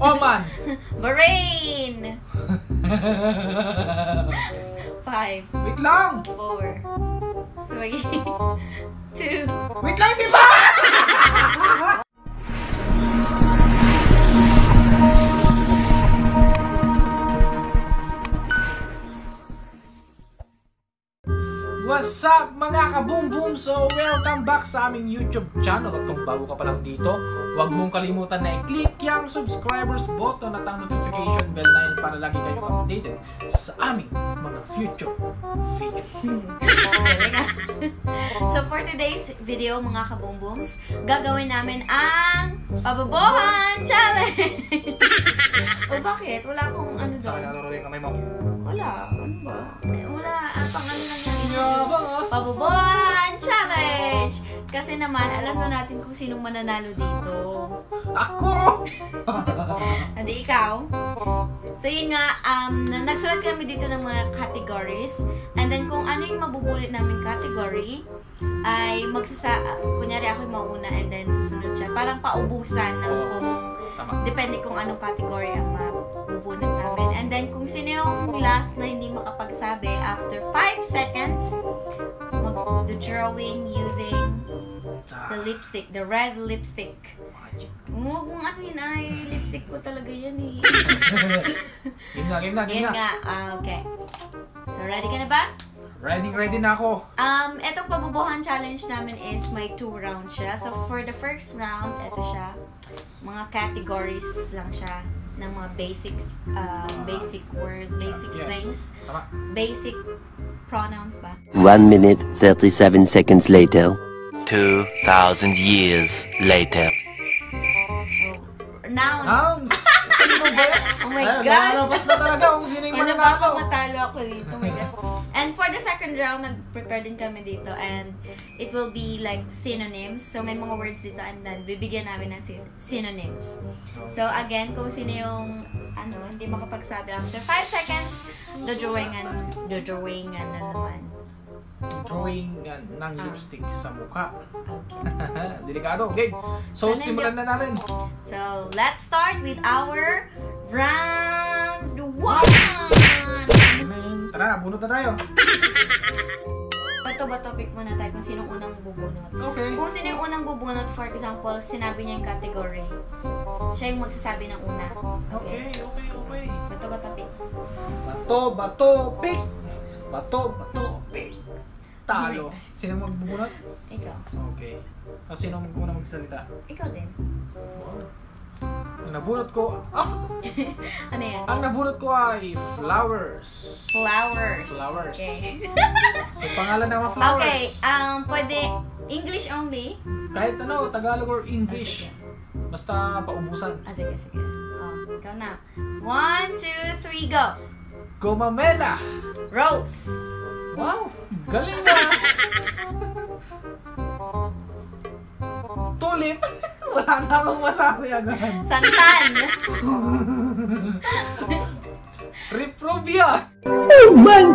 Oman. Bahrain. Five, Wait lang. four, three, two. Wait lang, di ba? What's up mga kaboom boom? So welcome back sa aming YouTube channel at kung bago ka pa lang dito, huwag mong kalimutan na i-click yung subscribers button at ang notification bell na yun para lagi kayong updated sa aming mga future video. so for today's video mga kaboombooms, gagawin namin ang pababohan challenge! o bakit? Wala akong ano Sa doon. akin ano rin kamay mo. Wala. Ano ba? Eh, Pababohan challenge! Kasi naman, alam na natin kung sinong mananalo dito. Ako! Hindi ikaw. So yun nga, um, na- nagsulat kami dito ng mga categories. And then kung ano yung mabubulit namin category, ay magsasa... Uh, kunyari ako yung mauna and then susunod siya. Parang paubusan ng kung... Tama. Depende kung anong category ang mabubunot namin. And then kung sino yung last na hindi makapagsabi, after 5 seconds, mag the drawing using the lipstick, the red lipstick. Oo, kung ano yun ay, lipstick ko talaga yan eh. Game na, game na, game Yan na. nga, ah, okay. So, ready ka na ba? Ready, ready na ako. Um, etong pabubuhan challenge namin is may two rounds siya. So, for the first round, eto siya. Mga categories lang siya ng mga basic, uh, basic word, basic Yes. things. Tama. Basic pronouns ba? One minute, 37 seconds later. 2,000 years later. Oh, nouns. Nouns! Ano ba? Oh my Ay, gosh! lalabas na talaga kung sino yung Wala ba mananalo. ako matalo ako dito? Oh my gosh. And for the second round, nag-prepare din kami dito and it will be like synonyms. So may mga words dito and then bibigyan namin ng synonyms. So again, kung sino yung ano, hindi makapagsabi after 5 seconds, the drawing and the drawing na naman. Drawing uh, ng lipstick sa mukha. Okay. Delikado. Okay. So, Ano simulan na natin. So let's start with our round 1! Tara, bunot na tayo. Bato ba topic muna tayo kung sinong unang bubunot? Okay. Kung sino yung unang bubunot, for example, sinabi niya yung category, siya yung magsasabi ng una. Okay, okay, okay. Bato ba topic? Bato, bato, pick. Bato, bato, pick. Talo. Sino magbubunot? Ikaw. Okay. O sino mag una magsalita? Ikaw din. Ang nabunot ko, ah, Ano yan? ang nabunot ko ay flowers. Flowers. Flowers. Okay. So, pangalan ng mga flowers. Okay, um, pwede English only. Kahit ano, Tagalog or Ah, English. sige. Basta paubusan. Ah, sige, sige. Oh, ikaw na. One, two, three, go! Gomamela. Rose. Wow, galing na. Tulip. Wala na akong masabi agad. Santan. Reprobia. Reprobia.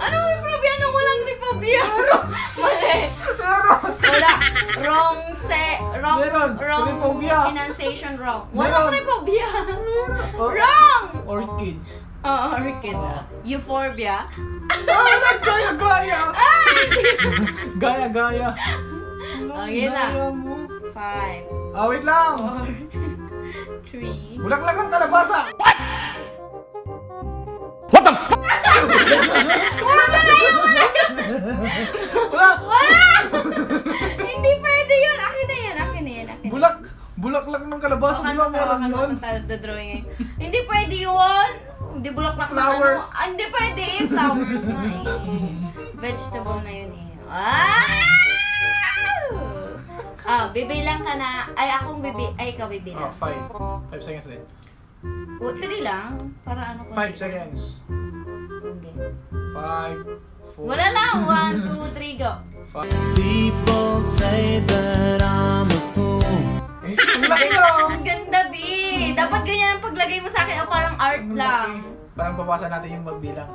Anong reprobia? Anong walang reprobia? Mali. Meron. Wala. Wrong se... Wrong... Meron. Wrong Reprobia. enunciation wrong. Walang reprobia. Or, Wrong! orchids. Oo, oh, kids. ah. Euphorbia. Ah, gaya-gaya. Gaya-gaya. Oh, yun na. Five. Ah, wait lang. Four. Three. Bulaklak ng kalabasa. Wala. Wala! Hindi pwede yun. Akin na yan. Akin na yan. Akin na. Bulak. Bulaklak ng kalabasa. Di ba ka yun? drawing ngayon. Hindi pwede yun. Hindi bulaklak Flowers. ano. Ah, hindi pwede. Flowers na eh. Vegetable na yun eh. Ah! Ah, bibilang ka na. Ay, akong bibi... Ay, ikaw bibilang. Oh, five. Five seconds din. O, three lang. Para ano ko. Five seconds. Hindi. Five. Wala lang. One, two, three, go. People say that I'm a fool. Ang lang. Ang ganda, B. Dapat ganyan ang paglagay mo sa akin o parang art Ang lang. Parang babasa natin yung magbilang.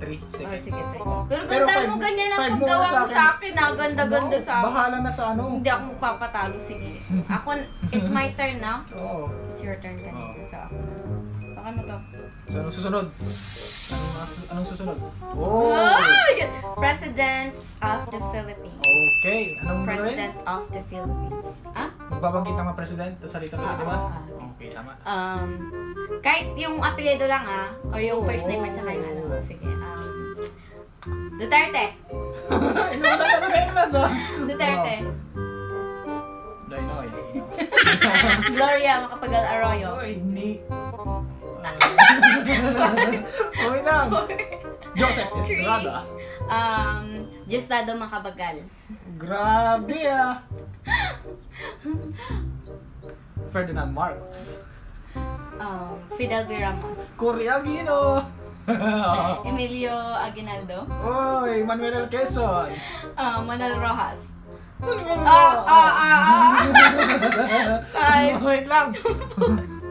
3 Oh, seconds. sige. Pero Pero ganda five- mo ganyan ang five paggawa muna sa mo sa akin. Ah. Ganda-ganda sa akin. Bahala na sa ano. Hindi ako magpapatalo. Sige. Ako, it's my turn now. Oo. It's your turn kanina. So, ako na. Baka mo to. So, anong susunod? Anong, susunod? Oh! Oh! Presidents of the Philippines. Okay. Anong? President of the Philippines. Ah? Magbabanggit ng mga president sa salita nila, di ba? Ah, ah, Okay, tama. Um, kahit yung apelyido lang ah, or yung first name at saka yung ano. Oh. Sige. Um, Duterte. Sa... Duterte. Dinoy. Gloria Macapagal Arroyo. Oh, hindi. Okay lang. Joseph. Estrada. Um, Justado Macabagal. Grabe ah. Ferdinand Marcos. Um, Fidel V. Ramos. Cory Aquino. Emilio Aguinaldo. Oy, Manuel L. Quezon. Uh, Manuel Rojas. Manuel Ah, ah, ah, ah. Five. Wait lang.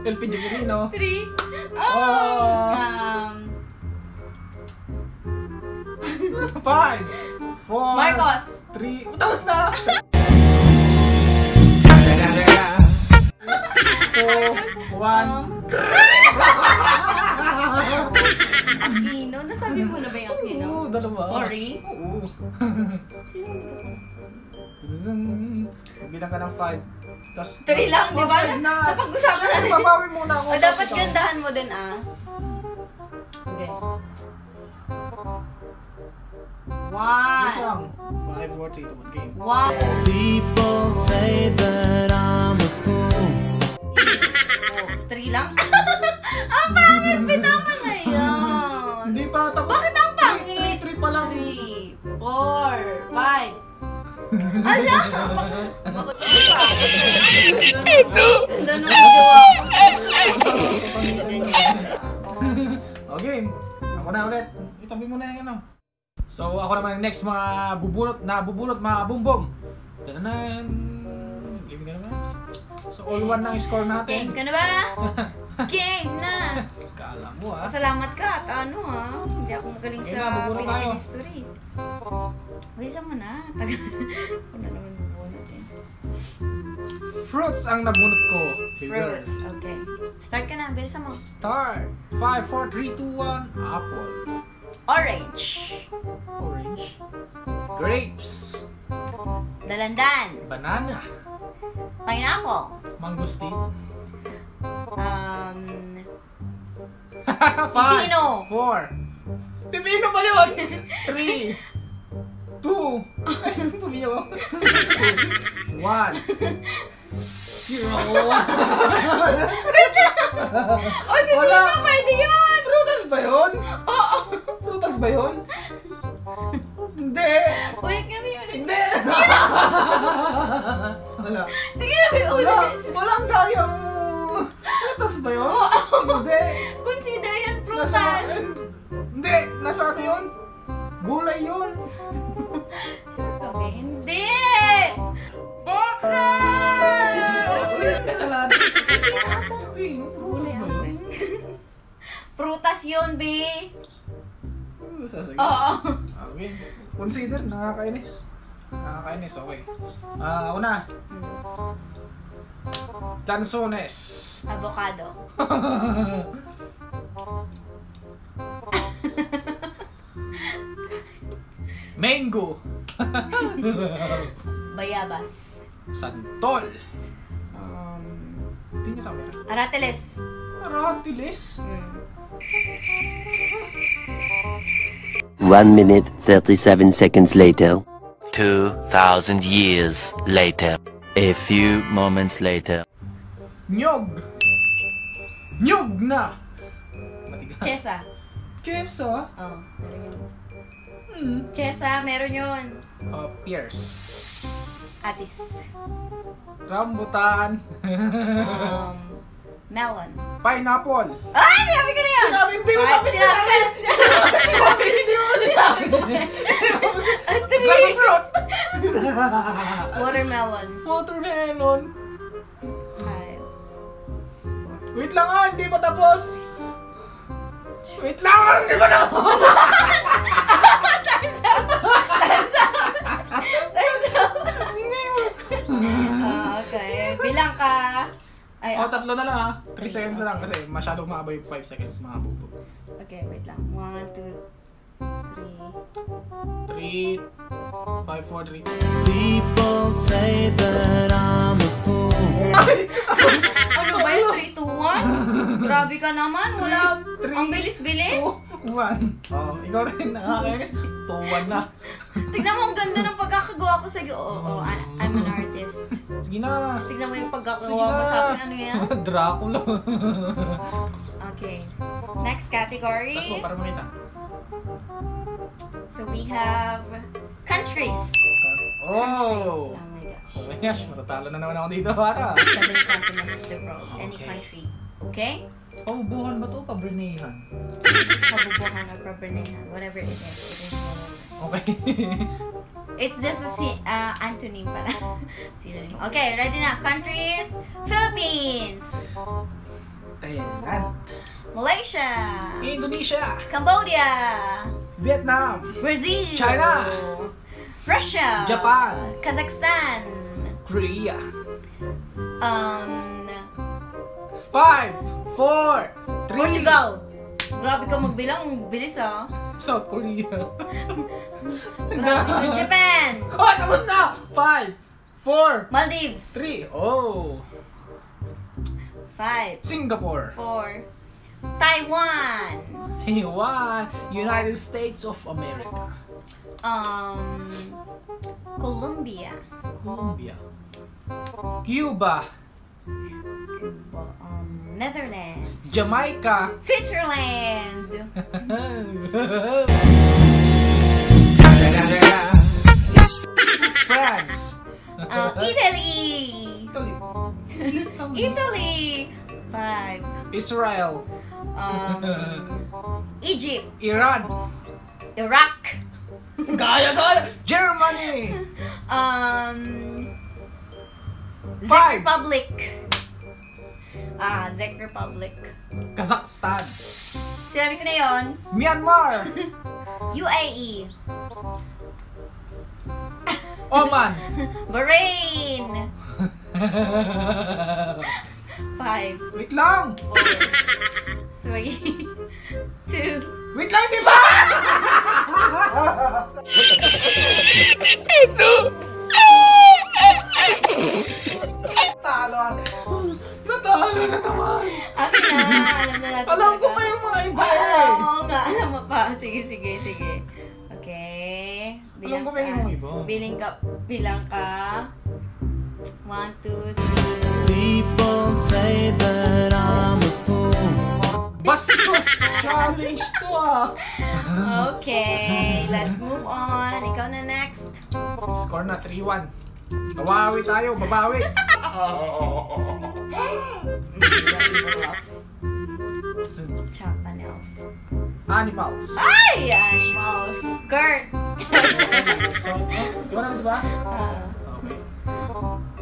LP Jubilino. Three. Oh. Um, Five. Four. Marcos. Three. Tapos na. Two. One. Um, Aquino. Nasabi mo na? Dalawa. Cory? Oo. Sino hindi ko pa Bilang ka ng five. Tapos, Three lang, di ba? Na. Napag-usapan natin. Babawi muna ako. O, dapat gandahan mo din, ah. Okay. One. Five, four, three, two, one, game. One. People say that I'm a fool. Oh, three lang? ang pangit! Bitawan na yan. Hindi pa tapos. Bakit four, five. Ala! Ganda nung gawa ko sa. Okay. Ako na ulit. Itabi mo na yung ano. So, ako naman next mga bubunot na bubunot mga bumbom. Tananan. Game ka na ba? So, all one ang score Game natin. ka na ba? Game na! Kala mo ah. Salamat ka at ano ha. Hindi ako magaling Okay sa Philippine history. Bilisan mo na. Ako na naman bubunot eh. Fruits ang nabunot ko. Fruits. Okay. Start ka na. Bilisan mo. Start. 5, 4, 3, 2, 1. Apple. Orange. Orange. Grapes. Dalandan. Banana. Pineapple. Mangosteen. Um, 5, Pipino. 4. Pipino pa yun! 3, 2, ay, pumino. 1, 0, Oy, pipino! Wala. Pwede yun! Prutas ba yun? Oo! Prutas ba yun? Hindi! Ulit kami ulit. Hindi! Wala. Sige na, may Wala! ulit. Walang kaya mo! Prutas ba yun? Hindi! Consider yan Nasa, prutas. hindi! Nasa ano yun? Gulay yun! Kami. Hindi! Ulit kasalanan. Pinata. Uy, prutas ba yun? Prutas yun, B. Sasagot? Oo. Okay. Consider, nakakainis. Nakakainis, okay. Ah, ako na. Lanzones. Avocado. Mango. Bayabas. Santol. Um, Tingnan sa camera. arateles. Aratilis. Mm. One minute, 37 seconds later. 2,000 years later. A few moments later. Nyog. Nyog na. Matigas. Chesa. Keso. Oh, meron yun. Hmm. Chesa, meron yun. Uh, Pierce. Atis. Rambutan. Um, melon. Pineapple. Ay, sinabi ko na yan! Sinabi, hindi mo sinabi sinabi. Sinabi, hindi mo sinabi. Dragon fruit. Watermelon. Watermelon. Five. Wait lang ah, hindi pa tapos. Wait lang! Di ba na? Ah, okay. Bilang ka. Ay, O, tatlo na lang ha. 3 seconds na lang kasi masyadong mahaba yung 5 seconds mga bubo. Okay, wait lang. One, two, three. 3, 5, 4, 3. People say that I'm a fool. Ano ba yung 3, 2, 1? Grabe ka naman. Wala. Three, Ang bilis-bilis. 2, 1. Oh, ikaw rin nakakainis. 2, 1 na. Tignan mo, ang ganda ng pagkakagawa ko sa... Oo, oh, I'm an artist. Sige na. Tignan mo yung Sige pagkakagawa mo sa akin. Ano yan? Dracula. Okay. Next category. Tapos mo para makita. So we have countries. Oh! Oh my gosh. Oh my gosh, matatalo na naman ako dito para. Seven continents of the world. Any Okay. country. Okay? Pabubuhan ba to? Pabrinehan? Pabubuhan or Pabernehan. Whatever it is. It is Okay. It's just a si- uh, antonym pala. Okay, ready na. Countries. Philippines. Thailand. Malaysia. Indonesia. Cambodia. Vietnam. Brazil. China. Russia. Japan. Kazakhstan. Korea. Um, Five, four, three. Portugal. Grabe ka magbilang. Ang Bilis ah. South Korea. Grabe ka. Japan. oh, tapos na! Five, four, Maldives. three. Oh. Five. Singapore. Four. Taiwan. Taiwan. United States of America. Um, Colombia. Colombia. Cuba. Cuba. Um, Netherlands. Jamaica. Switzerland. France. Uh, Italy. Italy. Five. Israel. Um, Egypt. Iran. Iraq. Gaya, gaya. Germany. Um, Czech Five. Republic. Ah, Czech Republic. Kazakhstan. Sinabi ko na yon. Myanmar. UAE. Oman. Bahrain. Five. Wait lang. Four. Three. Two. Wait lang, di ba? Talo. Natalo na naman. Akin na. Alam na natin. Alam ko pa yung mga iba Ah, eh. Oo nga, alam mo pa. Sige, sige, sige. Okay. Alam ko pa yung mga iba. Bilang ka. Bilang ka. One, two, three. People say that I'm a fool. Bastos challenge to ah. Okay. Let's move on. Ikaw na next. Score na 3-1. Babawi tayo, babawi. Chapanels. Animals. Ay! Animals. Kurt. So, ikaw naman diba? Okay.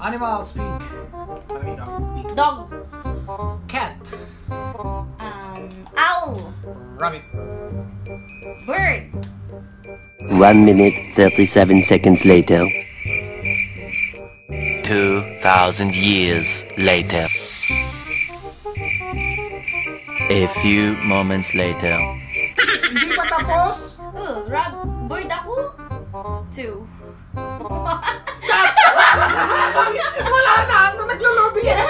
Animals, pig. Parang ikaw, pig. dog. Cat. Um, owl. Rabbit. Bird. One minute, 37 seconds later. 2,000 years later. A few moments later. Hindi pa tapos? Oh, rab bird ako. Two. Wala na! Ano naglo-loading yan?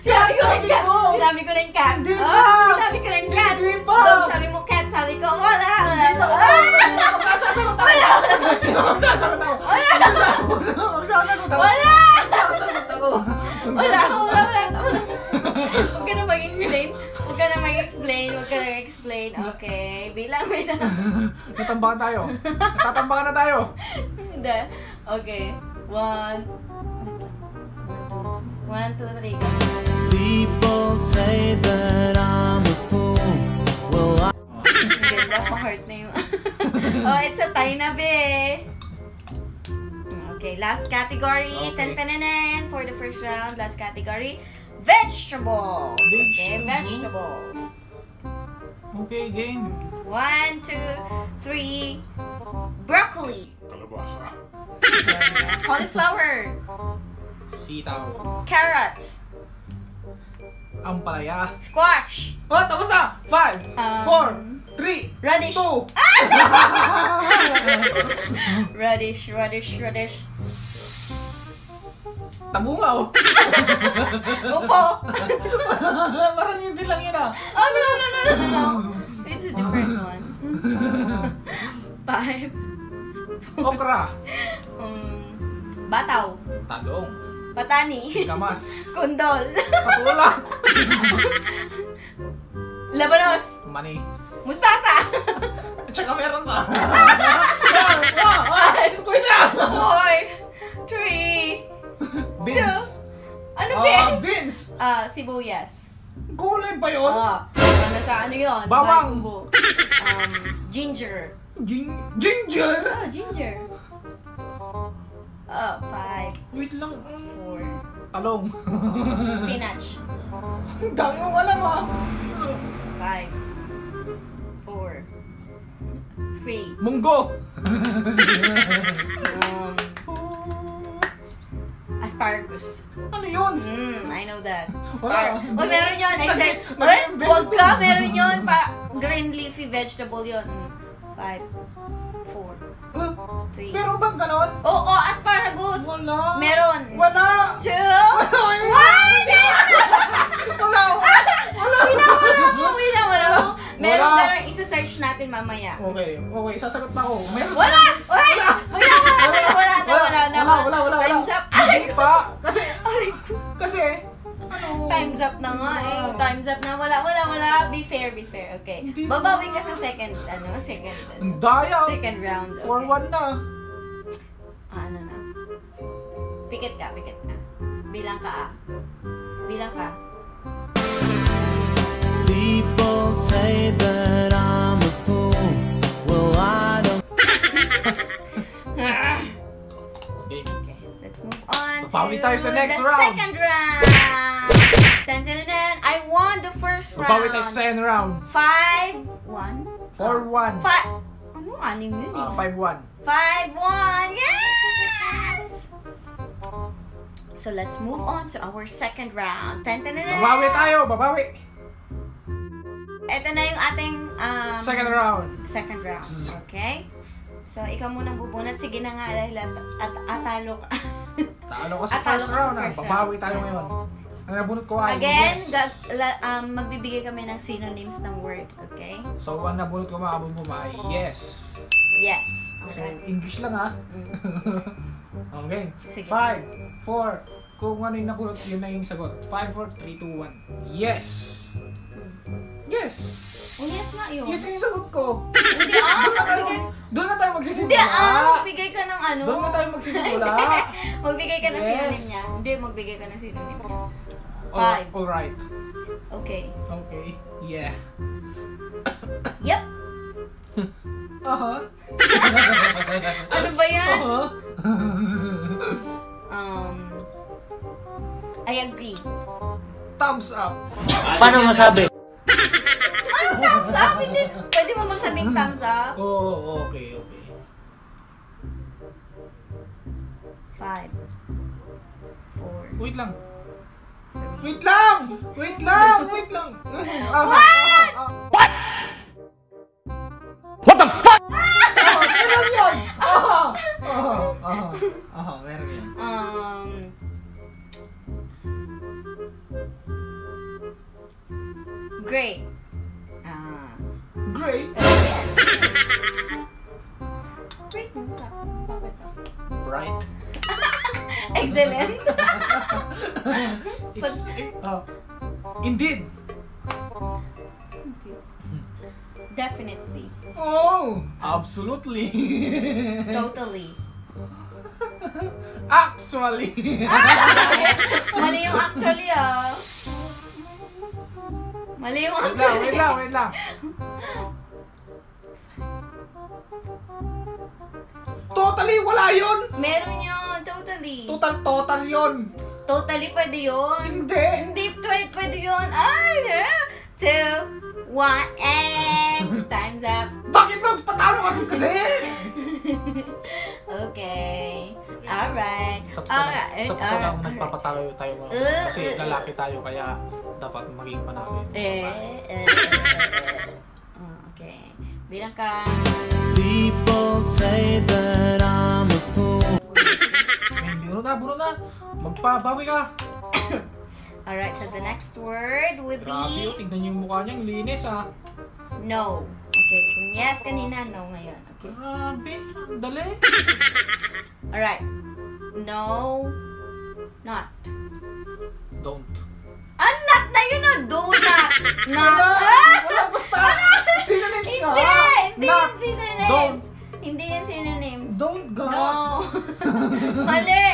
Sinabi ko rin cat. mo. Sinabi ko rin cat. Hindi Oh, pa. Sinabi ko rin cat. Hindi pa. Dog, sabi mo cat. Sabi ko, wala. Wala. Ah! Magsasagot ako! Wala! Magsasagot ako! Wala! Magsasagot ako! Wala. Magsasagot ako! Wala. Wala. Wala. Huwag ka na mag-explain. Huwag ka na mag-explain. Huwag ka na mag-explain. Okay. Bilang, bilang. Natambakan tayo. Natatambakan na tayo. Hindi. Okay. One. One, two, three. Go. People say that I'm a fool. Well, I ganda pa heart na yung... oh, it's a tie na, be. Okay, last category. Okay. Tan for the first round. Last category. Vegetables. Okay, Vegetable. vegetables. Okay, game. One, two, three. Broccoli. Kalabasa. Cauliflower. Sitaw. Carrots. Ampalaya. Squash. Oh, tapos na! Five, Um, four, three, Radish. two. Radish, radish, radish. Tabungaw. Upo. Parang hindi lang yun ah. Oh, no, no, no, no, no. It's a different one. Five. Okra. Um, bataw. Talong. Patani. Kamas. Kondol. Patula. Labanos. Mani. Mustasa. At saka meron pa. Wow, wow, wow. Four. Three. Beans. Ano Ah, ba? beans. Ah, sibuyas. Gulay ba yun? Ah, ano sa ano yun? Bawang. Bumbo. Um, ginger. Gin ginger. Oh, ginger. Oh, five, Wait lang. four. Talong. Spinach. Ang dami mong alam ah. Five, four, three. Munggo. Um, asparagus. Ano yun? Mm, I know that. Wala. Aspar- oh, meron yun. I said, Uy, naging wag ka, meron yun. Pa green leafy vegetable yun. Mm. Five, four, Uh, three. meron bang ganon? Oo, oh, asparagus. Wala. Meron. Wala. Two. Wala. One. Wala. Wala. Wala, wala mo, wala, wala mo. Meron, Wala. pero isa-search natin mamaya. Okay, okay. Sasagot na ako. Meron. Wala! Uy! Wala, wala, wala, wala, na, wala, na. Wala, wala, wala. Time's wala. up. Ay, Hindi pa. Kasi, Aray ko. kasi, ano? Time's up na nga eh. Time's up na. Wala, wala, wala. Be fair, be fair. Okay. Hindi Babawi ka sa second, ano, second, daya. second round. Okay. For one na. Ah, ano na. Pikit ka, pikit ka. Bilang ka ah. Bilang ka. People say to tayo sa next the round. second round. Dun, dun, dun, dun. I won the first round. Babawi tayo sa second round. Five, one. For one. Five. Ano? Anim yun eh. Ah, five one. Five, one. Yes! So let's move on to our second round. Dun, dun, dun, dun. Babawi tayo. Babawi. Ito na yung ating um, Second round. second round. Okay? So, ikaw muna bubunot. Sige na nga dahil at, at atalo ka. Talo ko sa At talo first ko sa round. ah. first Babawi tayo ngayon. Ang nabunot ko ay Again, yes. gag- la- um, magbibigay kami ng synonyms ng word. Okay? So, ang nabunot ko mga kabubum ay yes. Yes. So, Okay. English lang ha. Mm. okay. Sige, Five, four, kung ano yung nakulot, yun na yung sagot. Five, four, three, two, one. Yes! Yes! Oh, yes nga yun. Yes yung sagot ko! Hindi ah, Doon na tayo, magbigay. doon na tayo Hindi magsisimula! ah, magbigay ka ng ano. Doon na tayo magsisimula! magbigay ka ng Yes. synonym niya. Hindi, magbigay ka ng synonym niya. All, Five. alright. Okay. Okay. Yeah. Yep. Uh-huh. Ano ba yan? Uh-huh. Um, I agree. Thumbs up. Ano thumbs up? Hindi. Pwede mo magsabing thumbs up? Oh, okay, okay. Five. Four. Wait lang. Three. Wait lang! Wait lang! Wait lang! What? What? What the fuck? Oh, meron yun! Aha! Aha! Aha! Aha, meron yun. Um, great. Ah. Great! yes. Great. bakit ah? Bright. Excellent. It's, uh, indeed. Definitely. Oh! Absolutely. Totally. Actually. Mali yung actually ah. Mali yung wait lang, wait lang, wait lang. Totally, wala yun! Meron yun. Totally. Total, total yun! Totally pwede yun. Hindi! Hindi pwede, pwede yun. Ay, eh. Two. One, and time's up. Bakit magpatalo ka kasi? Okay. Alright. Sa totoo lang, Alright. sa totoo lang nagpapatalo tayo mga Uh, kasi uh, lalaki tayo kaya dapat maging panalo. Eh, eh, eh, eh. Oh, okay. Bilang ka. People say that I'm a fool. Buro na, buro na. Magpabawi ka. Alright, so the next word would be... Grabe, oh, tignan niyo yung mukha niya, linis ah. no. Okay, kung yes kanina, no ngayon. Okay. Grabe, dali. Alright. No. Not. Don't. Ah, not na yun oh. Do not. Wala, Ah! wala, basta. Synonyms Hindi, nga. hindi Not. yun synonyms. Don't. Hindi yun synonyms. Don't ga. No. Mali.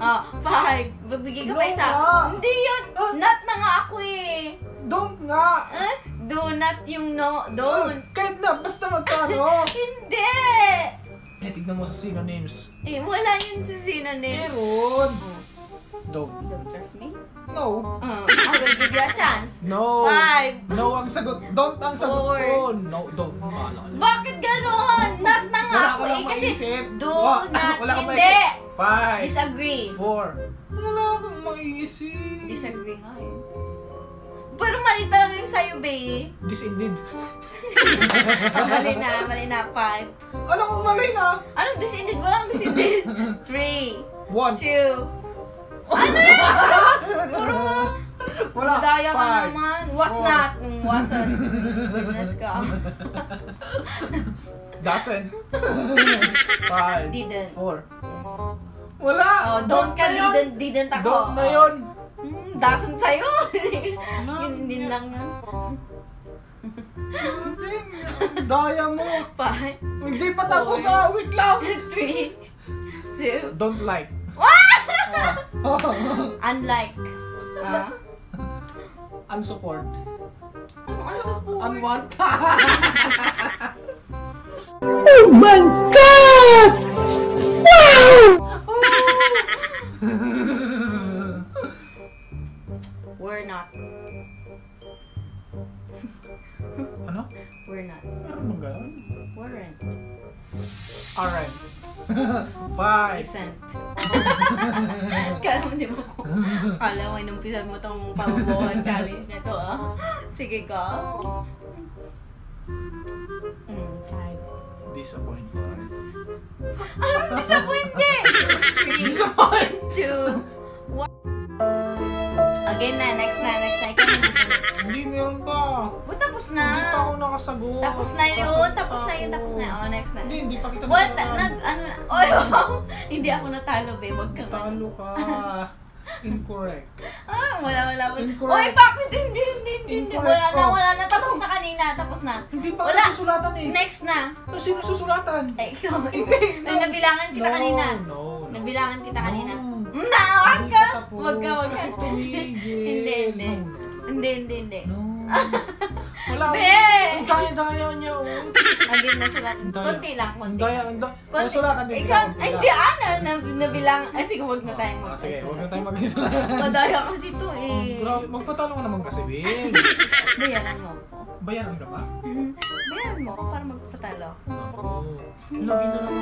Oh, five. Magbigay ka pa No isa. nga. Hindi yun. Not na nga ako eh. Don't nga. Eh? Do not yung no. Don't. Kahit na, basta magkano. Hindi. eh, tignan mo sa synonyms. Eh, wala yun sa synonyms. Meron. Don't. You don't trust me? No. Uh, I will give you a chance. No. Five. No ang sagot. Don't ang sagot Four. ko. No, don't. Ka. Bakit ganon? Not na nga Wala ako ka lang eh. Kasi maisip. do Wa- not. wala kang Hindi. maisip. Five. Disagree. Four. Wala kang maisip. Disagree nga eh. Pero mali talaga yung sa'yo, babe. This indeed. Mali na, mali na. Five. Ano kung mali na? Anong disinded? Walang disinded. Three. One. Two. Ano yan? Puro Wala. Madaya ka Five. naman. Was Four. not. Mm, wasn't. Goodness ka. Doesn't. Five. Didn't. Four. Wala. Oh, don't ka, na yun. didn't, didn't ako. Don't na yun. Hmm, doesn't sa'yo. Yun din lang yun. Daya mo. Five, Hindi pa tapos ah. Wait lang. three, two, Don't like. unlike. Ah? Unsupport. Ano ang? Unwanted. Oh my god Wow! We're not. ano? We're not. Meron bang ganun? Weren't. Alright. Five. Isn't. Kala mo di ba ko? Kala mo, inumpisan mo tong pababawan challenge na to, ah. Sige ka. Mm, five. Disappointed. Anong disappointed? Three, Disappointed. two, one. Again na, next na, next na. Na. Hindi, meron pa. Oh, tapos Hindi pa na. ako nakasagot. Tapos na yun, Kasagot tapos na yun, tapos na yun. Oh, next na. Hindi, hindi pa kita What? nalaman. Nag, ano na? Oy, wow. Hindi ako natalo, be. Wag kang Talo ka. Incorrect. Ah, wala, wala, wala. Incorrect. Oy, bakit? Hindi, hindi, hindi, hindi. Incorrect Wala na, wala na. Tapos na kanina, tapos na. Hindi pa Wala. susulatan eh. Next na. Ano sino susulatan? Eh, ikaw. Hindi, Ay, nabilangan kita no, kanina. No, no. Nabilangan kita kanina. No. Na, wag Hindi ka. pa tapos. Wag ka, wag ka. Kasi tumigil. Hindi, hindi. No, no. Hindi, hindi, hindi. No. Wala. Be! Ang daya-daya niya, oh. Again na sulat. Ang daya. Konti lang, Ang konti. daya, ang daya. Konti. Ang sulatan din. Ikaw, ay, hindi, ano, na, nabilang. Ay, sige, wag na tayong Ah, Sige, huwag na magpasulat. tayo mag-isulat. Madaya kasi to eh. Grabe, magpatalo ka naman kasi, Bin. Bayaran mo. Bayaran ka ba? Bayaran mo ako para magpatalo. Oo. Lagi na lang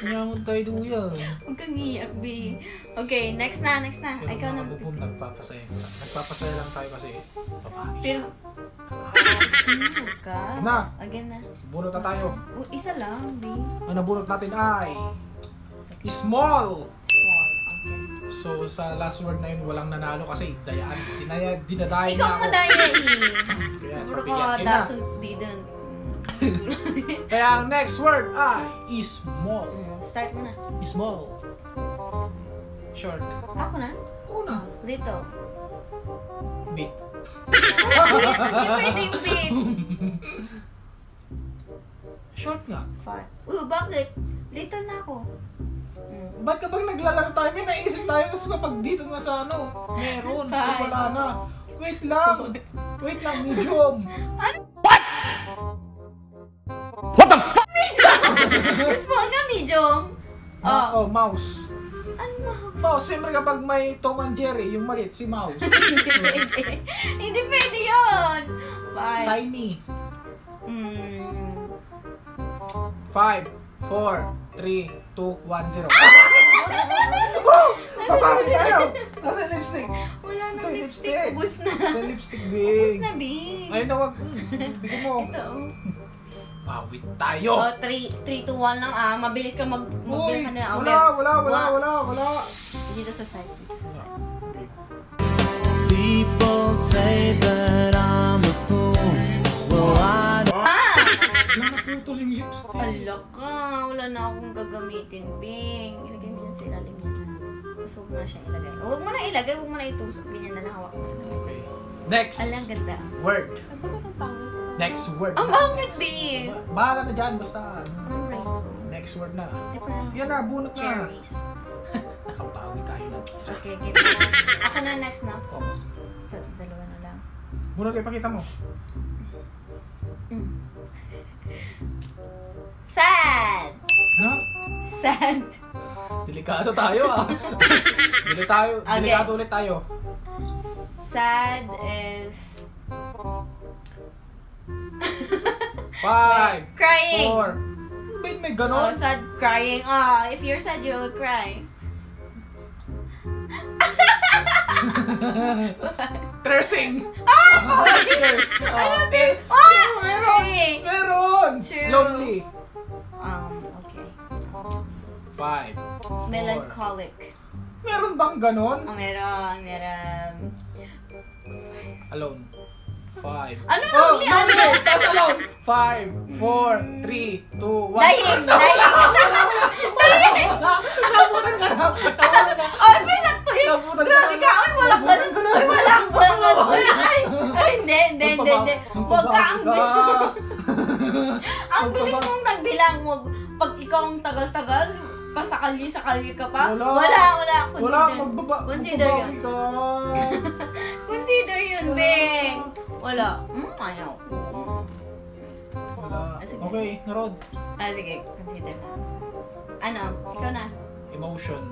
Nyangon tayo duyan. Huwag kang iiyak, B. Okay, next na, next na. Pero Ikaw na. mga bubong nagpapasaya. Nagpapasaya lang tayo kasi babae. Pero, ano ka? Na. Again na. Bunot na tayo. Oh, isa lang, B. Ang nabunot natin ay small. Small. Okay. So sa last word na yun, walang nanalo kasi dayaan. Dinaya, dinadayan Ikaw ang ako. madaya eh. Kaya, Puro kita. doesn't, didn't. Kaya ang next word ay small. Start mo na. Small. Short. Ako na? Una. Little. Bit. Hindi pwede yung. Short nga. Five. Uy, bakit? Little na ako. Mm. Ba't kapag naglalaro tayo, may naisip tayo kasi kapag dito na sa ano, meron, wala na. Wait lang. Wait lang, medium. Small Ma- Oh. oh, mouse. Ano mouse? Oh, siyempre kapag may Tom and Jerry, yung maliit, si Mouse. Hindi pwede. Hindi pwede yun. Five. Tiny. Mm. 5, 4, 3, 2, 1, 0. Papawi tayo! Nasa yung lipstick? Wala na Sa lipstick. lipstick. Ubus na. Sa lipstick, Ubus Bing. na, Bing. Ayun na, wag. Hmm, Bigyan mo. Ito, oh. Pawit tayo. Oh, 3, 3 to 1 lang ah. Mabilis ka mag Uy, ka na. wala, Okay. wala, wala, One. wala, wala. Dito sa side. Dito sa side. People say that I'm a fool. Well, I don't. Ah! Wala na putol yung lipstick. Ala ka. Wala na akong gagamitin, Bing. Ilagay mo dyan sa ilalim niya. Tapos huwag mo na siya ilagay. Huwag mo na ilagay. Huwag mo na itusok. Ganyan na lang hawak mo. Okay. Next Alang ganda. word. Ay, bakit ang pangit? Next word. Ang pangit, Bing! Ba- Bahala na dyan, basta. rainbow. Next word na. Sige na, bunot na. cherries. Nakabawi tayo ng isa. Okay, give me. Ako na next na. Oh, Dal- Dalawa na lang. bunot kayo, pakita mo. Mm. Sad! Ano? Sad. Delikado tayo ah. Dili tayo, Okay. delikado ulit tayo. Sad is... Five, Crying! four. Wait, may Oh, ganon? sad crying. Ah, if you're sad, you'll cry. Tracing! Ah! Tears! Oh, tears! Ah! Meron! Three. Meron! Two. Lonely. Um, okay. Five, four. Melancholic. Meron bang ganon? Oh, meron, meron. Alone. Five. Ano Oh? Ano? lonely! Tapos alone! Five, four, three, two, one. Dahing! Dahing! Dahing! Nabutan ka na! Nabutan na! Ay, pinakto yun! Ka Grabe na. ka! Ay, ganun! ka na. Ay, walang ganun! Ay, ay, ay, hindi, hindi, hindi, hindi. Huwag ka ang bilis. Ang bilis mong nagbilang. Huwag, pag ikaw ang tagal-tagal, pasakalye-sakalye ka pa. Wala. Wala, wala. Wala, Consider. magbaba. Consider yun. ka. Consider yun, Beng. Wala. Hmm, ayaw. Ah, sige. Okay, Rod. Ah, sige. Consider na. Ano? Ikaw na. Emotion.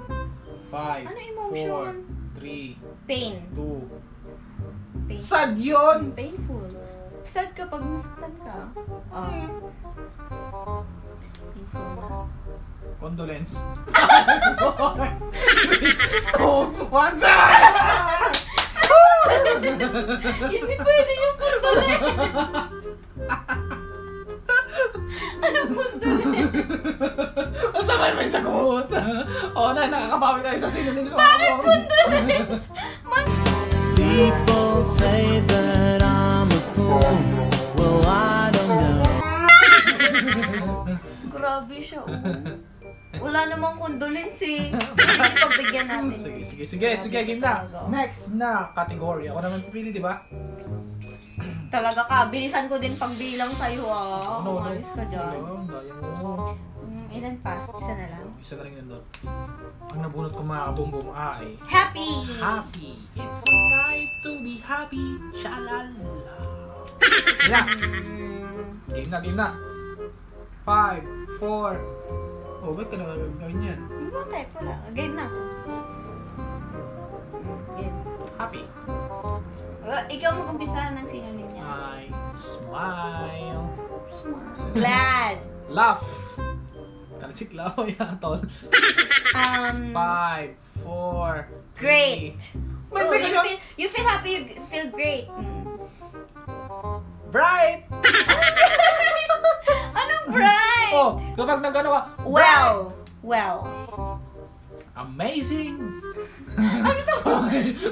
Five. Ano emotion? Four, three, Pain. two. Pain. Sad yun! Painful. Sad kapag masaktan ka. Ah. Painful na. Condolence. oh, one side! Hindi pwede yung condolence. ano condolence? Basta may may sagot. Oo na, nakakabawi tayo sa synonyms. Bakit condolence? Man People say that I'm a fool. Well, I Wala namang condolence eh. Sige, pagbigyan natin. Sige, sige, sige, sige, game na. Next na category. Ako naman pipili, di ba? Talaga ka, bilisan ko din pagbilang sa'yo ah. Ano, ano? Umayos ka dyan. Ano, daya mo. Mm, ilan pa? Isa na lang. Isa na rin yun doon. Ang nabunot ko mga kabumbong ay Happy! happy. It's a night to be happy. Shalala. Game na. Game na, game na. Five, four. Oh, ba't ka nagagawin yan? bakit? Wala. Game na. Mm, Game. Happy. Uh, ikaw mag-umpisa ng synonym niya. I smile. Smile. Glad. Laugh. Talsik lang ako yan, tol. Um, Five, four, great. three. Oh, May you, feel, you feel happy, you feel great. Mm. Bright! Bright? Oh, kapag nagano ka, Well. Well. amazing! ano to?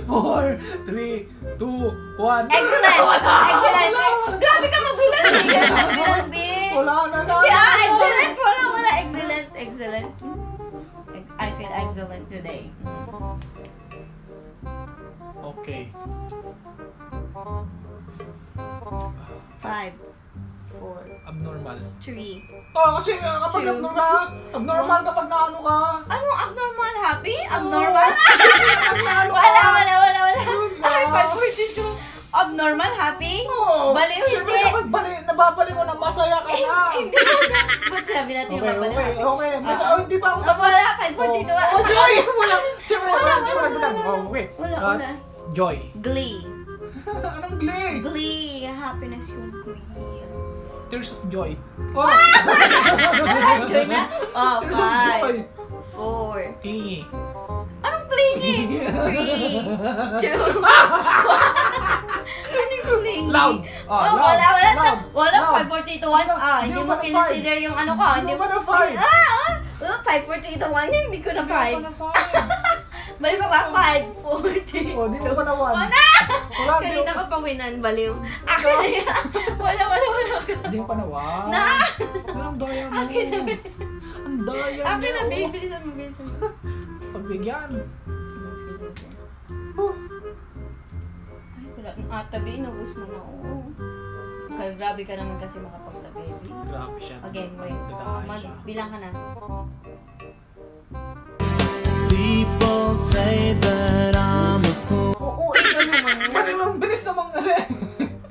Four, three, two, one. Excellent! Excellent! Grabe ka magbilang. Magbilang, B. Wala na na. Hindi, ah, excellent. Wala, wala. Excellent, excellent. I feel excellent today. Okay. Five, four, Abnormal. three. Oh, kasi uh, kapag Two. abnormal, abnormal kapag naano ka. Anong abnormal? Happy? Abnormal? Naano ka. wala, wala, wala, wala. Wala. Ay, five, four, three, two. Abnormal, happy? Oo. Baliw, Siyempre, hindi. dapat bali, nababali ko na masaya ka na. Hindi ba? Ba't sabi natin Okay, yung mabaliw? okay, okay. Mas, Ah. oh, hindi pa ako Ah, wala, 542. Oh, oh, Joy! Wala. Siyempre, Wala, wala. wala, Wala, wala, wala. Oh, Ah. Joy. Glee. Anong glee? Glee. Happiness yun, Glee. Tears of joy. Oh, Wala, joy na? Oh, tears of joy. five, four. Clingy. Anong clingy? Three, two, Ano yung clingy? Loud. Oh, Oh, loud. wala, wala. Loud. Wala, Loud. 5, 4, 3, 2, 1. Ah, Hindi hindi mo na kinonsider yung ano ko. Hindi mo na five. Ah, ah. Oh, 5, 4, 3, 2, 1. Hindi ko na 5. Ano five? Balik pa ba? 5, 4, 3, Oh, di mo pa na one. Wala! Wala, Kanina mo- ka pa winan, baliw. Akin na yan. Wala, wala, wala. Hindi mo pa na! Anong daya mo? Akin na, Ang daya akin na, babe. oh. Bilisan mo, bilisan mo. Pagbigyan. Sige, sige. Ay, wala. Ah, tabi, inubos mo na. Oo. Kaya grabe ka naman kasi makapaglagay, babe. Grabe siya. Again, wait. Magbilang ka na. People say that I'm a fool. Oo, ikaw naman. Ano yung bilis naman kasi?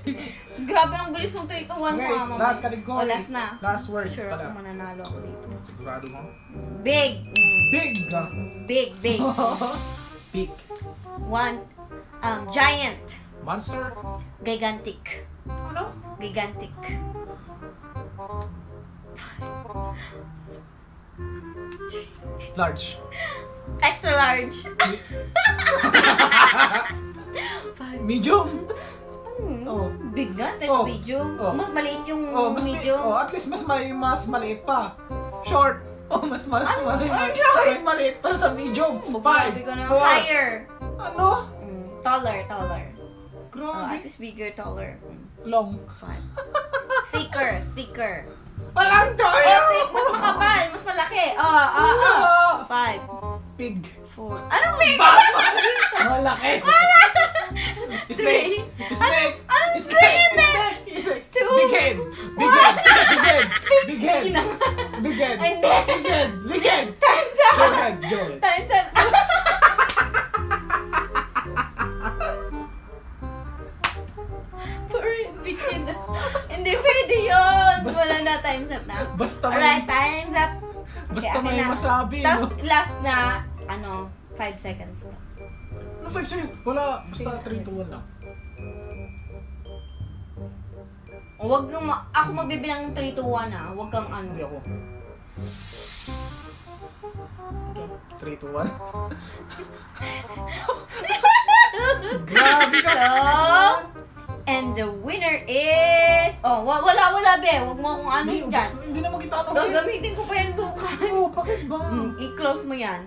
Grabe ang bilis ng 3 to 1 Okay, mo, mama. last category. Oh, last na. Last word Sure pala. mananalo ako dito. Sigurado mo? Big. Mm, Big! ah. big, big. Big. One. Um, giant. Monster? Gigantic. Ano? Gigantic. Large. Extra large. Medium? Hmm, Oh. Big nga, that's Oh. medium. Oh. Mas maliit yung Oh, mas medium. Oh, at least mas may mas maliit pa. Short. Oh, mas mas mali, ano short? maliit pa sa medium. Grabe Five. Four. Higher. Ano? Mm, taller, taller. Oh, Grabe. at least bigger, taller. Mm, Long. five. thicker, thicker. Walang Oh, tayo! thick, mas makapal, mas malaki. Oh, ah, ah. Ah. Five, Big. four. Anong big? Malaki. Snake. Three. Snake. Ano- anong Snake. snake? Snake. Snake. Two. Big head. Big head. Big head. Big head. Big head. Hindi. Big head. Big head. Times up. Times up. na, times up na. Basta may, Alright, times up. basta akin may na. masabi. Tapos no? last na, ano, 5 seconds. Ano 5 seconds? Wala. Basta 3 to 1 lang. Huwag kang, ma- ako magbibilang ng 3 to 1 ah. Huwag kang ano. Hindi ako. Okay. 3 to 1. Grabe ka. So, and the winner is... Oh, wa- wala, wala, be. Huwag mo akong ano Hindi, dyan. ubos- Hindi naman kita ano. Gagamitin ko pa yan bukas. Oo, bakit ba? Mm, i-close mo yan.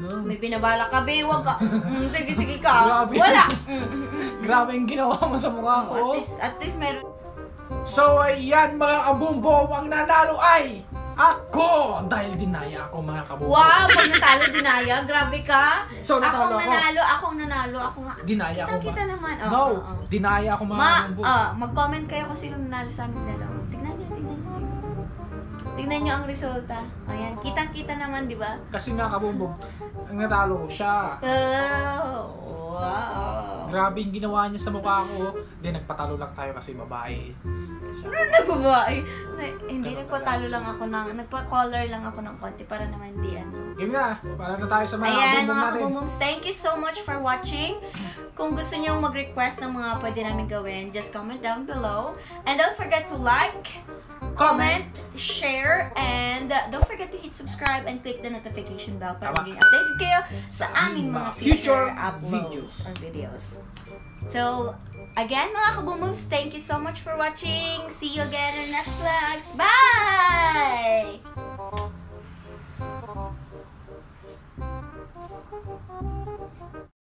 Lang? May binabala ka, be. Huwag ka. Mm, sige, sige ka. Grabe. Wala. Mm, mm, mm, mm. Grabe yung ginawa mo sa mukha ko. At least, at least meron. So, ayan mga kabumbo, ang nanalo ay ako! Dahil dinaya ako mga kabumbo. Wow, pag natalo, dinaya. Grabe ka. So, natalo ako ako. nanalo, ako nanalo, ako nga. Dinaya ako ba? Kita-kita naman. Oh, no, oh, oh. dinaya ako mga Ma, kabumbo. ah, mag-comment kayo kung sino nanalo sa amin dalawa. Tingnan nyo ang resulta. Ayan, kitang-kita naman, di ba? Kasi nga kabumbo, ang natalo siya. Oh, wow. Grabe yung ginawa niya sa mukha ko. Then nagpatalo lang tayo kasi babae. Ano na babae? Na, hindi, Ganun nagpatalo lang ako ng, nagpa-color lang ako ng konti para naman di ano. Game na, para na tayo sa mga Ayan, mga kabumums, thank you so much for watching. Kung gusto niyo mag-request ng mga pwede namin gawin, just comment down below. And don't forget to like, comment, share, and uh, don't forget to hit subscribe and click the notification bell para maging updated kayo sa aming mga future, future uploads or videos. So, again, mga thank you so much for watching. See you again in the next vlogs. Bye!